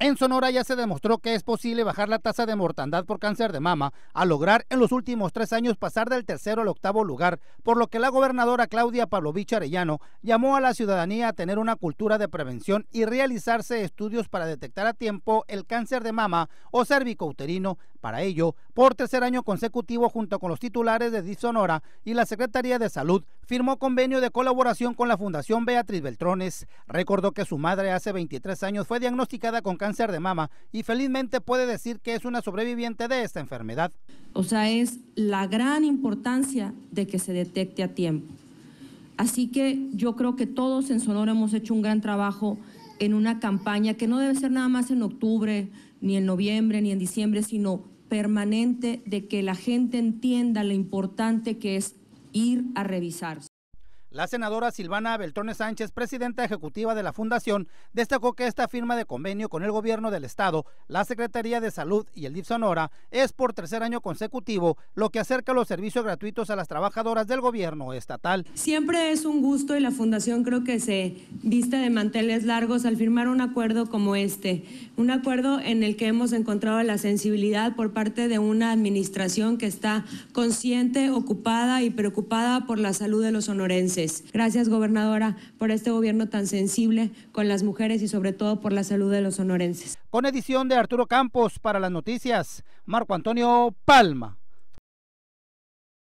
En Sonora ya se demostró que es posible bajar la tasa de mortandad por cáncer de mama a lograr en los últimos tres años pasar del tercero al octavo lugar, por lo que la gobernadora Claudia Pavlovich Arellano llamó a la ciudadanía a tener una cultura de prevención y realizarse estudios para detectar a tiempo el cáncer de mama o cérvico-uterino. Para ello, por tercer año consecutivo, junto con los titulares de DIF Sonora y la Secretaría de Salud, firmó convenio de colaboración con la Fundación Beatriz Beltrones. Recordó que su madre hace 23 años fue diagnosticada con cáncer cáncer de mama y felizmente puede decir que es una sobreviviente de esta enfermedad. O sea, es la gran importancia de que se detecte a tiempo. Así que yo creo que todos en Sonora hemos hecho un gran trabajo en una campaña que no debe ser nada más en octubre, ni en noviembre, ni en diciembre, sino permanente de que la gente entienda lo importante que es ir a revisarse. La senadora Silvana Beltrones Sánchez, presidenta ejecutiva de la Fundación, destacó que esta firma de convenio con el gobierno del Estado, la Secretaría de Salud y el DIF Sonora es por tercer año consecutivo, lo que acerca los servicios gratuitos a las trabajadoras del gobierno estatal. Siempre es un gusto y la Fundación creo que se viste de manteles largos al firmar un acuerdo como este, un acuerdo en el que hemos encontrado la sensibilidad por parte de una administración que está consciente, ocupada y preocupada por la salud de los sonorenses. Gracias, gobernadora, por este gobierno tan sensible con las mujeres y sobre todo por la salud de los sonorenses. Con edición de Arturo Campos para las noticias, Marco Antonio Palma.